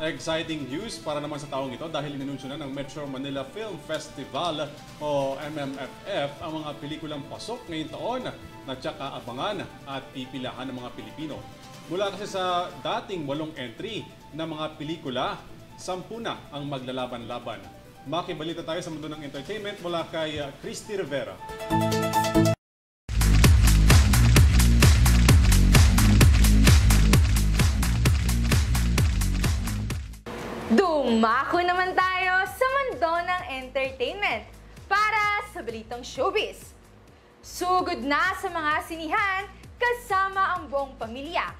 Exciting news para naman sa taong ito dahil inanunsyo na ng Metro Manila Film Festival o MMFF ang mga pelikulang pasok ngayong taon na tsaka abangan at pipilahan ng mga Pilipino. Mula kasi sa dating walong entry na mga pelikula, sampu na ang maglalaban-laban. Makibalita tayo sa mundo ng entertainment mula kay uh, Christy Rivera. Dumako naman tayo sa mundo ng entertainment para sa balitang showbiz. Sugod na sa mga sinihan kasama ang buong pamilya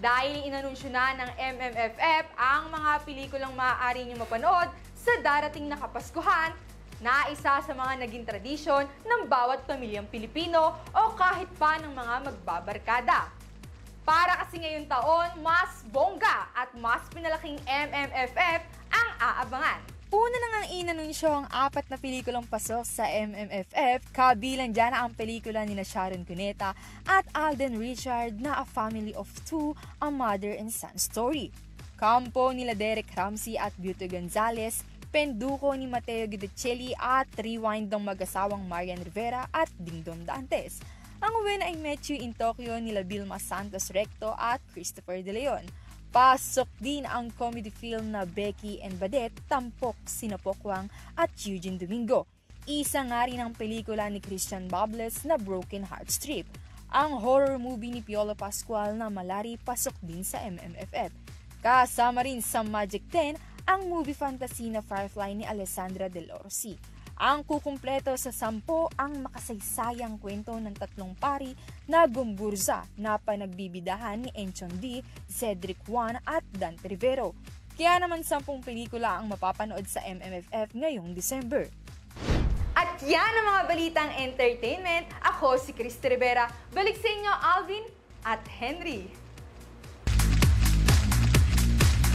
dahil inanunsyo na ng MMFF ang mga pelikulang maaari niyo mapanood sa darating na Kapaskuhan na isa sa mga naging tradisyon ng bawat pamilyang Pilipino o kahit pa ng mga magbabarkada. Para kasi ngayong taon, mas bongga mas pinalaking MMFF ang aabangan. Una na ngang inanunsyo ang apat na pelikulang pasok sa MMFF, kabilang dyan ang pelikula ni Sharon Cuneta at Alden Richard na A Family of Two, A Mother and Son Story. Kampo nila Derek Ramsey at Beauty Gonzalez, penduko ni Mateo Guidicelli at rewind ng mag-asawang Marian Rivera at Dingdom Dantes. Ang When I Met You in Tokyo nila Vilma Santos Recto at Christopher De Leon. Pasok din ang comedy film na Becky and Badet, Tampok, Sinapokwang at Eugene Domingo. Isa nga rin ang pelikula ni Christian Bables na Broken Heart Strip. Ang horror movie ni Piolo Pascual na Malari pasok din sa MMFF. Kasama rin sa Magic 10 ang movie fantasy na Firefly ni Alessandra Del Orsi. Ang kukumpleto sa sampo ang makasaysayang kwento ng tatlong pari na gumburza na panagbibidahan ni Enchon D, Cedric Juan at Dante Rivero. Kaya naman sampung pelikula ang mapapanood sa MMFF ngayong December. At yan ang mga balitang entertainment. Ako si Christy Rivera. Balik sa inyo, Alvin at Henry.